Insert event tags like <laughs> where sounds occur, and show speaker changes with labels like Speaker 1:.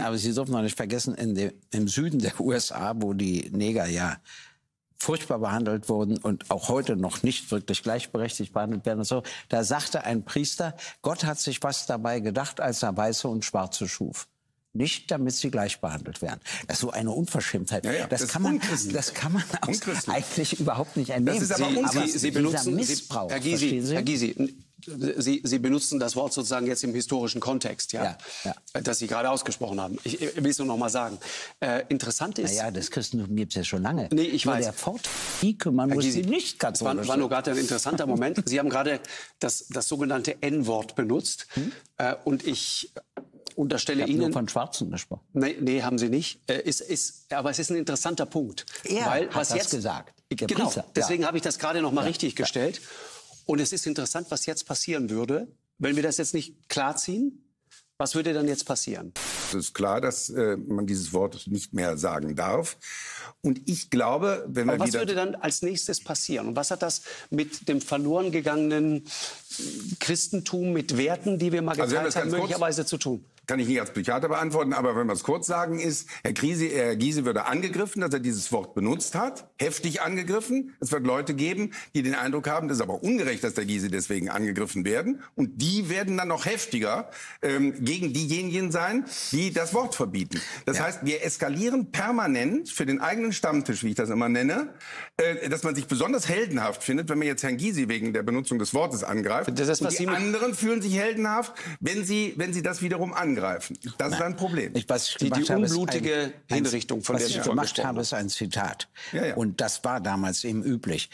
Speaker 1: Aber Sie dürfen noch nicht vergessen, in dem, im Süden der USA, wo die Neger ja furchtbar behandelt wurden und auch heute noch nicht wirklich gleichberechtigt behandelt werden und so, da sagte ein Priester, Gott hat sich was dabei gedacht, als er Weiße und Schwarze schuf nicht, damit sie gleich behandelt werden. Das ist so eine Unverschämtheit. Ja, ja, das, das, kann man, das kann man eigentlich überhaupt nicht ernehmen.
Speaker 2: Das ist aber, Sie, aber Sie, Sie benutzen, Missbrauch, Herr Gysi, Herr Gysi, Sie, Sie benutzen das Wort sozusagen jetzt im historischen Kontext, ja, ja, ja. das Sie gerade ausgesprochen haben. Ich, ich will es nur noch mal sagen. Äh, interessant ist...
Speaker 1: Ja, das Christentum gibt es ja schon lange.
Speaker 2: Nee, ich weiß.
Speaker 1: Der die kümmern muss sie nicht katholisch.
Speaker 2: Das war, war nur gerade ein interessanter Moment. <laughs> Sie haben gerade das, das sogenannte N-Wort benutzt. Hm? Äh, und ich unterstelle ich Ihnen. Nur
Speaker 1: von Schwarzen gesprochen.
Speaker 2: Nee, nee, haben Sie nicht. Äh, ist, ist, aber es ist ein interessanter Punkt.
Speaker 1: Er weil, hat was das jetzt, gesagt.
Speaker 2: genau. Deswegen ja. habe ich das gerade noch mal richtig gestellt. Und es ist interessant, was jetzt passieren würde, wenn wir das jetzt nicht klarziehen. Was würde dann jetzt passieren?
Speaker 3: Es ist klar, dass äh, man dieses Wort nicht mehr sagen darf. Und ich glaube, wenn
Speaker 2: Aber
Speaker 3: wir
Speaker 2: was würde dann als nächstes passieren? Und was hat das mit dem verloren gegangenen Christentum, mit Werten, die wir mal also geteilt also haben, möglicherweise zu tun?
Speaker 3: Kann ich nicht als Psychiater beantworten, aber wenn wir es kurz sagen, ist, Herr, Krise, Herr Giese würde angegriffen, dass er dieses Wort benutzt hat, heftig angegriffen. Es wird Leute geben, die den Eindruck haben, das ist aber ungerecht, dass der Giese deswegen angegriffen werden. Und die werden dann noch heftiger ähm, gegen diejenigen sein, die das Wort verbieten. Das ja. heißt, wir eskalieren permanent für den eigenen Stammtisch, wie ich das immer nenne, äh, dass man sich besonders heldenhaft findet, wenn man jetzt Herrn Gysi wegen der Benutzung des Wortes angreift. Das ist, was und die anderen fühlen sich heldenhaft, wenn sie, wenn sie das wiederum angreifen angreifen. Das ist ein Problem.
Speaker 1: Ich, was
Speaker 2: die, die unblutige ein, Hinrichtung, von
Speaker 1: der ich gemacht habe, ist ein Zitat. Ja, ja. Und das war damals eben üblich.